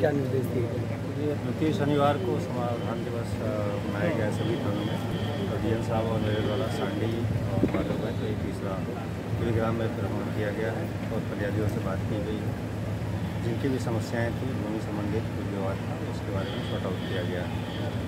क्या निर्देश दिए गए? प्रति शनिवार को समाधान दिवस मनाया गया सभी थानों में। तो और डी साहब और मेरे द्वारा सांडी और माधव में तो ये तीसरा टेलीग्राम में भ्रमण किया गया है और फरियादियों से बात की गई है। जिनकी भी समस्याएँ थी भूमि संबंधित कुछ विवाद था, उसके बारे में सॉर्ट आउट किया गया है।